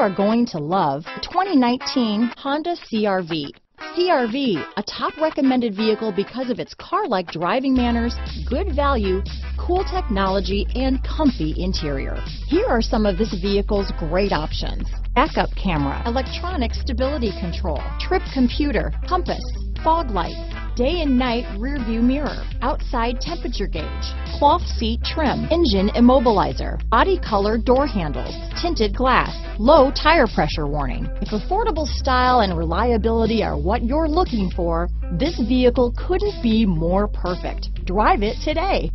are going to love the 2019 Honda CRV. CRV, a top recommended vehicle because of its car-like driving manners, good value, cool technology, and comfy interior. Here are some of this vehicle's great options. Backup camera, electronic stability control, trip computer, compass, fog lights, day and night rear view mirror, outside temperature gauge, cloth seat trim, engine immobilizer, body color door handles, tinted glass, low tire pressure warning. If affordable style and reliability are what you're looking for, this vehicle couldn't be more perfect. Drive it today.